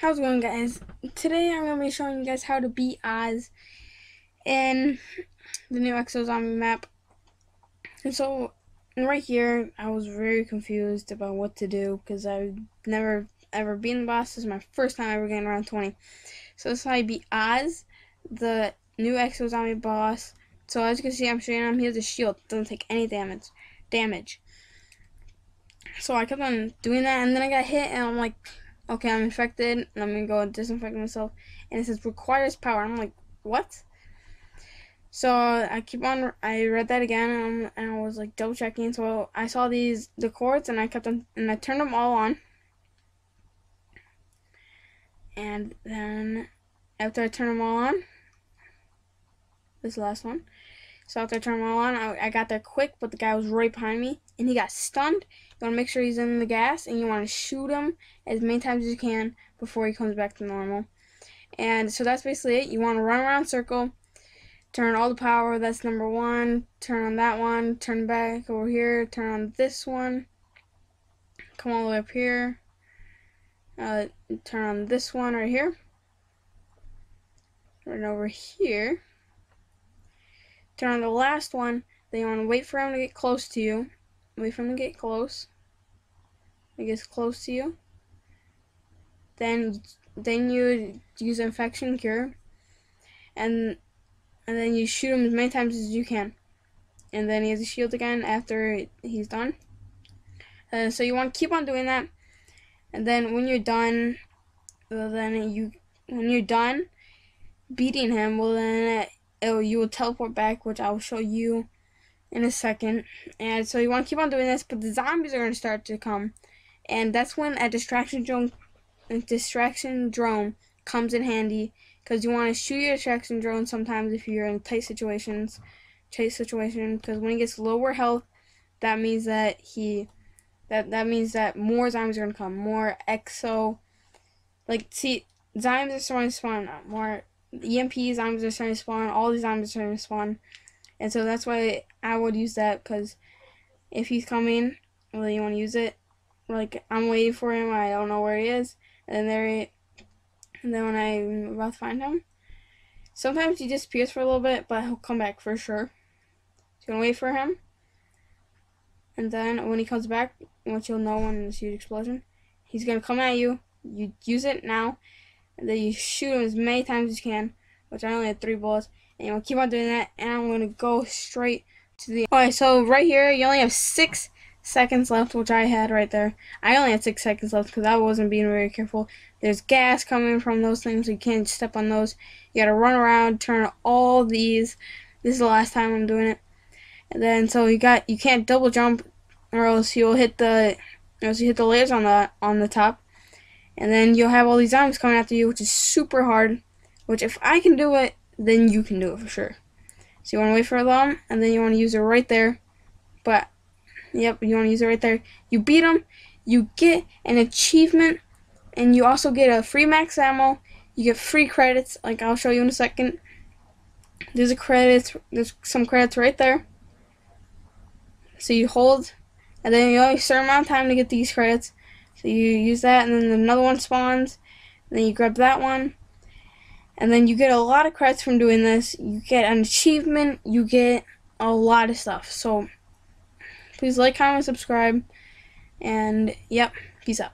How's it going guys? Today I'm going to be showing you guys how to beat Oz in the new Exo Zombie map. And so, right here, I was very confused about what to do because I've never ever beaten the boss. This is my first time ever getting around 20. So this is how I beat Oz, the new Exo Zombie boss. So as you can see, I'm showing him, he has a shield. Doesn't take any damage. damage. So I kept on doing that, and then I got hit, and I'm like, okay, I'm infected. Let me go disinfect myself. And it says requires power. I'm like, what? So I keep on. I read that again, and, and I was like double checking. So I saw these the cords, and I kept them, and I turned them all on. And then after I turn them all on, this last one. So after I turned them all on, I, I got there quick, but the guy was right behind me, and he got stunned. You want to make sure he's in the gas, and you want to shoot him as many times as you can before he comes back to normal. And so that's basically it. You want to run around circle, turn all the power. That's number one. Turn on that one. Turn back over here. Turn on this one. Come all the way up here. Uh, turn on this one right here. Right over here. Turn on the last one. Then you want to wait for him to get close to you. Wait for him to get close. He gets close to you. Then then you use infection cure. And and then you shoot him as many times as you can. And then he has a shield again after he's done. Uh, so you want to keep on doing that. And then when you're done, well, then you when you're done beating him, well then it, it, you will teleport back, which I will show you in a second. And so you want to keep on doing this, but the zombies are going to start to come. And that's when a distraction drone, a distraction drone comes in handy because you want to shoot your distraction drone sometimes if you're in tight situations, chase situation. Because when he gets lower health, that means that he, that that means that more zombies are gonna come, more exo, like see, zombies are starting to spawn, more EMP zombies are starting to spawn, all these zombies are starting to spawn. And so that's why I would use that because if he's coming, well, you want to use it. Like I'm waiting for him, I don't know where he is, and then there, he, and then when I'm about to find him, sometimes he disappears for a little bit, but he'll come back for sure. So you to wait for him, and then when he comes back, once you'll know when a huge explosion, he's gonna come at you. You use it now, and then you shoot them as many times as you can, which I only had three bullets and we'll keep on doing that, and I'm going to go straight to the... Alright, so right here, you only have six seconds left, which I had right there. I only had six seconds left because I wasn't being very careful. There's gas coming from those things, so you can't step on those. You gotta run around, turn all these. This is the last time I'm doing it. And then, so you got, you can't double jump, or else you'll hit the, or else you hit the layers on the, on the top. And then you'll have all these zombies coming after you, which is super hard. Which, if I can do it, then you can do it for sure. So you want to wait for them, and then you want to use it right there. But, yep, you want to use it right there. You beat them, you get an achievement, and you also get a free max ammo. You get free credits, like I'll show you in a second. There's a credits, there's some credits right there. So you hold, and then you only a certain amount of time to get these credits. So you use that, and then another one spawns. then you grab that one, and then you get a lot of credits from doing this. You get an achievement. You get a lot of stuff. So please like, comment, subscribe. And yep, peace out.